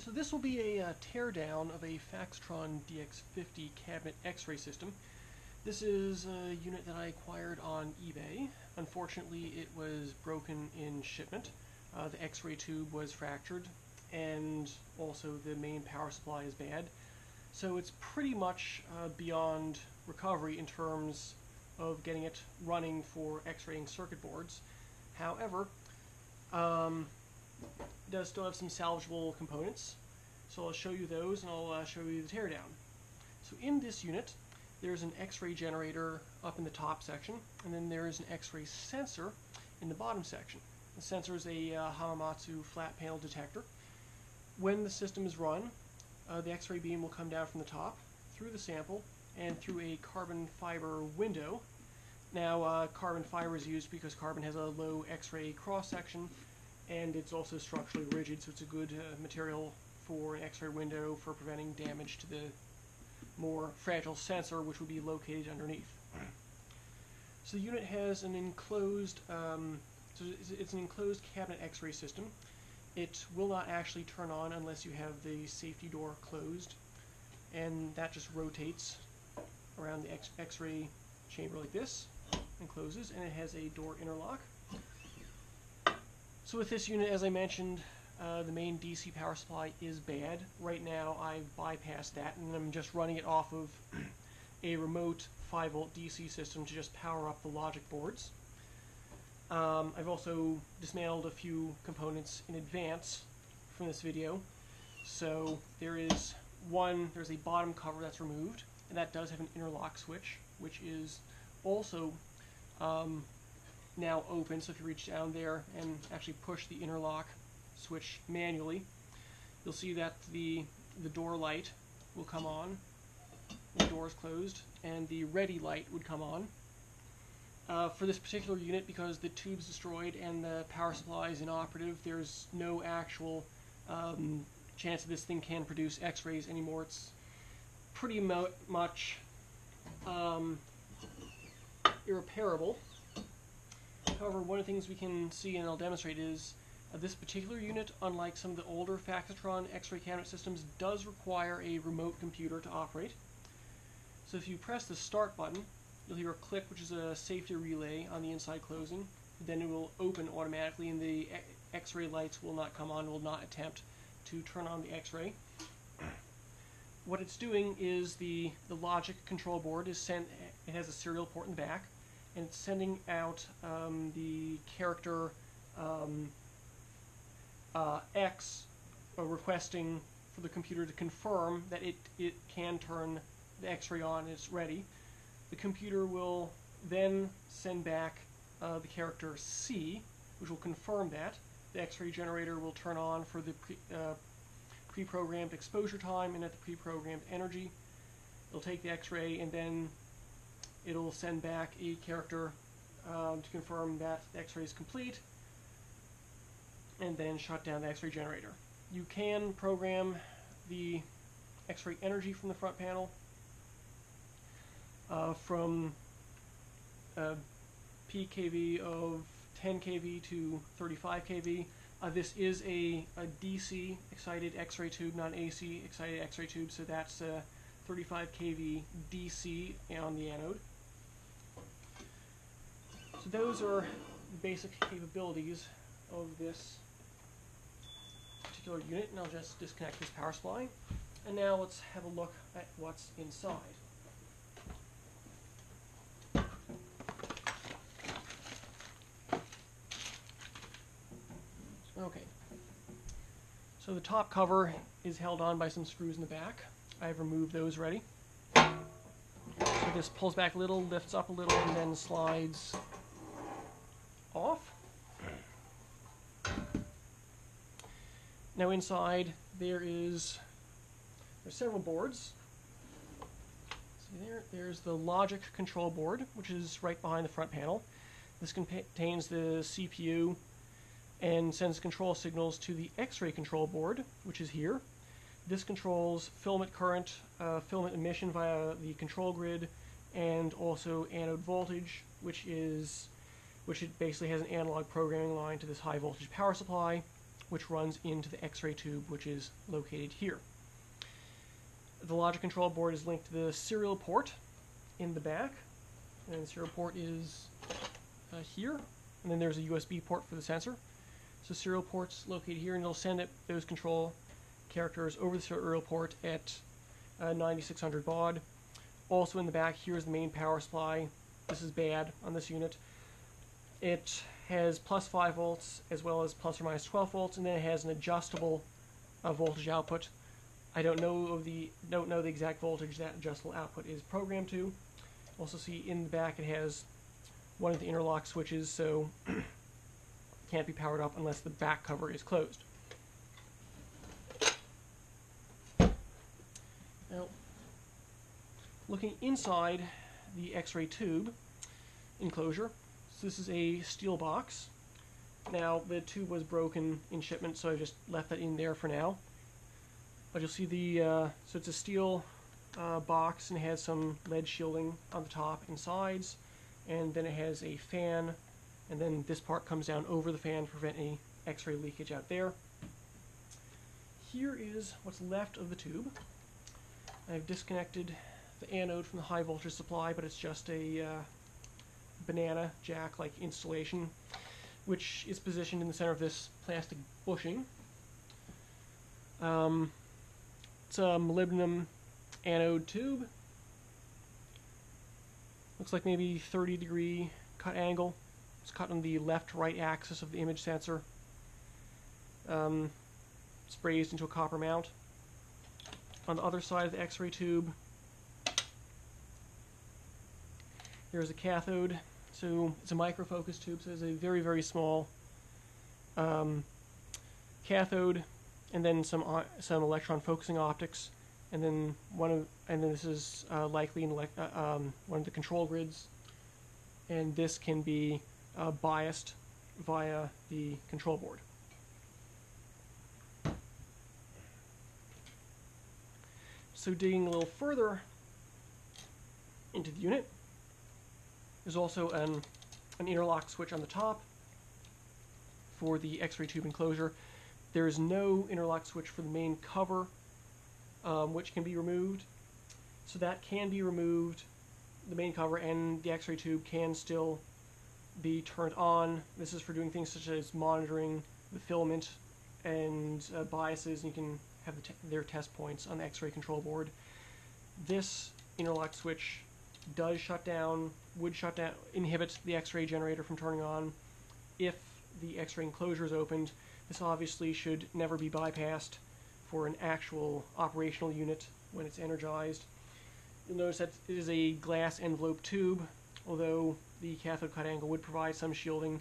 so this will be a uh, teardown of a Faxitron DX50 cabinet X-ray system. This is a unit that I acquired on eBay. Unfortunately, it was broken in shipment. Uh, the X-ray tube was fractured, and also the main power supply is bad. So it's pretty much uh, beyond recovery in terms of getting it running for X-raying circuit boards. However, um, does still have some salvageable components. So I'll show you those and I'll uh, show you the teardown. So in this unit, there's an X-ray generator up in the top section, and then there is an X-ray sensor in the bottom section. The sensor is a uh, Hamamatsu flat panel detector. When the system is run, uh, the X-ray beam will come down from the top, through the sample, and through a carbon fiber window. Now, uh, carbon fiber is used because carbon has a low X-ray cross-section, and it's also structurally rigid, so it's a good uh, material for an X-ray window for preventing damage to the more fragile sensor, which would be located underneath. So the unit has an enclosed, um, so it's an enclosed cabinet X-ray system. It will not actually turn on unless you have the safety door closed, and that just rotates around the X-ray chamber like this and closes, and it has a door interlock. So with this unit, as I mentioned, uh, the main DC power supply is bad. Right now I've bypassed that and I'm just running it off of a remote 5 volt DC system to just power up the logic boards. Um, I've also dismantled a few components in advance from this video. So there is one, there's a bottom cover that's removed, and that does have an interlock switch, which is also um, now open, so if you reach down there and actually push the interlock switch manually, you'll see that the, the door light will come on when the door is closed, and the ready light would come on. Uh, for this particular unit, because the tube's destroyed and the power supply is inoperative, there's no actual um, chance that this thing can produce x-rays anymore. It's pretty mo much um, irreparable. However, one of the things we can see and I'll demonstrate is uh, this particular unit, unlike some of the older Faxitron X-ray cabinet systems, does require a remote computer to operate. So if you press the start button, you'll hear a click, which is a safety relay on the inside closing. Then it will open automatically and the X-ray lights will not come on, will not attempt to turn on the X-ray. What it's doing is the, the logic control board is sent, it has a serial port in the back, and sending out um, the character um, uh, X uh, requesting for the computer to confirm that it, it can turn the X-ray on and it's ready. The computer will then send back uh, the character C, which will confirm that. The X-ray generator will turn on for the pre, uh, pre-programmed exposure time and at the pre-programmed energy. It'll take the X-ray and then it'll send back a character um, to confirm that the X-ray is complete and then shut down the X-ray generator. You can program the X-ray energy from the front panel uh, from a peak kV of 10 kV to 35 kV. Uh, this is a, a DC excited X-ray tube, not AC excited X-ray tube, so that's a 35 kV DC on the anode. So those are the basic capabilities of this particular unit, and I'll just disconnect this power supply. And now let's have a look at what's inside. Okay. So the top cover is held on by some screws in the back. I've removed those ready. So this pulls back a little, lifts up a little, and then slides off. Now inside there is there's several boards. See there, there's the logic control board, which is right behind the front panel. This contains the CPU and sends control signals to the X-ray control board, which is here. This controls filament current, uh, filament emission via the control grid, and also anode voltage, which is which it basically has an analog programming line to this high voltage power supply which runs into the X-ray tube, which is located here. The logic control board is linked to the serial port in the back, and the serial port is uh, here, and then there's a USB port for the sensor. So serial port's located here, and it'll send it, those control characters over the serial port at uh, 9600 baud. Also in the back, here's the main power supply. This is bad on this unit. It has plus 5 volts as well as plus or minus 12 volts, and then it has an adjustable uh, voltage output. I don't know of the don't know the exact voltage that adjustable output is programmed to. Also see in the back it has one of the interlock switches, so can't be powered up unless the back cover is closed. Now, looking inside the X-ray tube enclosure, so this is a steel box. Now, the tube was broken in shipment, so I just left that in there for now. But you'll see the, uh, so it's a steel uh, box and it has some lead shielding on the top and sides, and then it has a fan, and then this part comes down over the fan to prevent any x-ray leakage out there. Here is what's left of the tube. I've disconnected the anode from the high voltage supply, but it's just a uh, banana jack-like installation, which is positioned in the center of this plastic bushing. Um, it's a molybdenum anode tube. Looks like maybe 30 degree cut angle. It's cut on the left-right axis of the image sensor. Um, it's brazed into a copper mount. On the other side of the X-ray tube, there's a cathode. So it's a microfocus tube, so it's a very, very small um, cathode, and then some uh, some electron focusing optics, and then one of and then this is uh, likely in uh, um, one of the control grids, and this can be uh, biased via the control board. So digging a little further into the unit, there's also an, an interlock switch on the top for the X-ray tube enclosure. There is no interlock switch for the main cover, um, which can be removed. So that can be removed, the main cover and the X-ray tube can still be turned on. This is for doing things such as monitoring the filament and uh, biases. And you can have the their test points on the X-ray control board. This interlock switch does shut down, would shut down, inhibit the X-ray generator from turning on if the X-ray enclosure is opened. This obviously should never be bypassed for an actual operational unit when it's energized. You'll notice that it is a glass envelope tube, although the cathode cut angle would provide some shielding.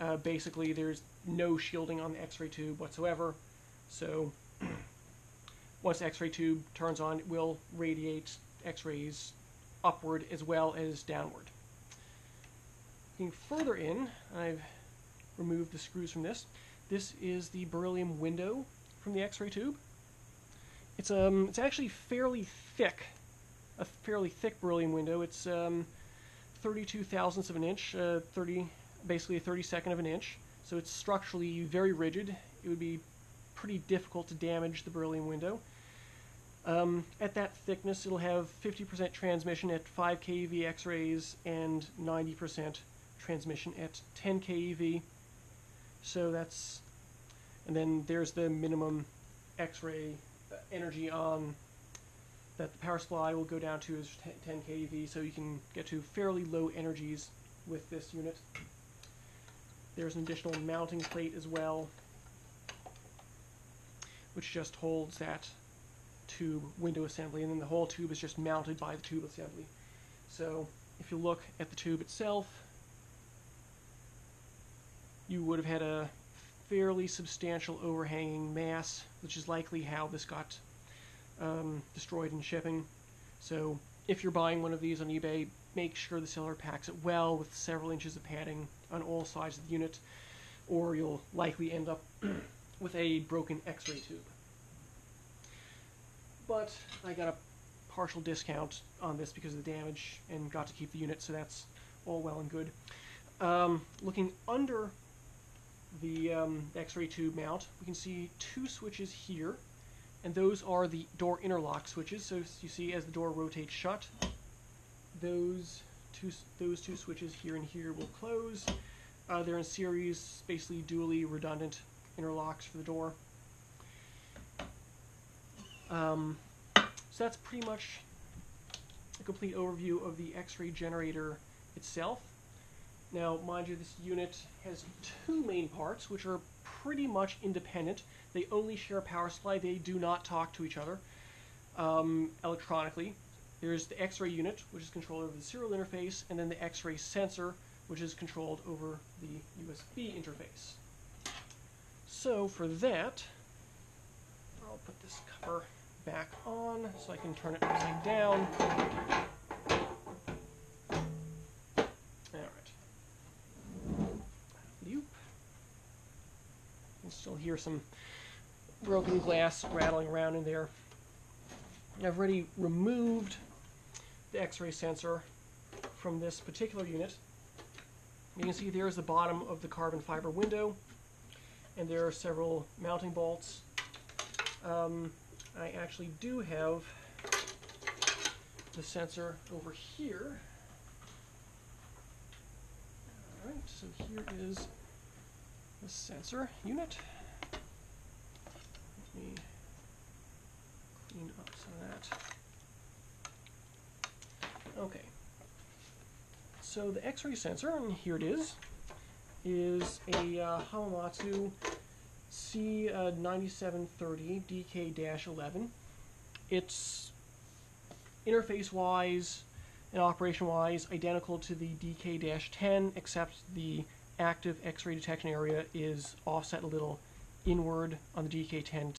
Uh, basically, there's no shielding on the X-ray tube whatsoever, so once the X-ray tube turns on, it will radiate X-rays upward as well as downward. Looking further in, I've removed the screws from this. This is the beryllium window from the X-ray tube. It's um, it's actually fairly thick, a fairly thick beryllium window. It's um, 32 thousandths of an inch, uh, 30, basically a 32nd of an inch. So it's structurally very rigid. It would be pretty difficult to damage the beryllium window. Um, at that thickness, it'll have 50% transmission at 5 keV X-rays and 90% transmission at 10 keV. So that's, and then there's the minimum X-ray uh, energy on that the power supply will go down to is 10 keV, so you can get to fairly low energies with this unit. There's an additional mounting plate as well, which just holds that tube window assembly, and then the whole tube is just mounted by the tube assembly. So if you look at the tube itself, you would have had a fairly substantial overhanging mass, which is likely how this got um, destroyed in shipping. So if you're buying one of these on eBay, make sure the seller packs it well with several inches of padding on all sides of the unit, or you'll likely end up with a broken x-ray tube but I got a partial discount on this because of the damage and got to keep the unit, so that's all well and good. Um, looking under the um, X-ray tube mount, we can see two switches here, and those are the door interlock switches. So you see, as the door rotates shut, those two those two switches here and here will close. Uh, they're in series, basically dually redundant interlocks for the door. Um, so that's pretty much a complete overview of the X-ray generator itself. Now, mind you, this unit has two main parts, which are pretty much independent. They only share a power supply. They do not talk to each other um, electronically. There's the X-ray unit, which is controlled over the serial interface, and then the X-ray sensor, which is controlled over the USB interface. So for that, I'll put this cover back on so I can turn it upside down. Alright. You still hear some broken glass rattling around in there. I've already removed the X-ray sensor from this particular unit. You can see there's the bottom of the carbon fiber window, and there are several mounting bolts. Um, I actually do have the sensor over here. Alright, so here is the sensor unit. Let me clean up some of that. Okay. So the X-ray sensor, and here it is, is a uh, Hamamatsu C9730 uh, DK-11. It's interface-wise and operation-wise identical to the DK-10, except the active X-ray detection area is offset a little inward on the DK-10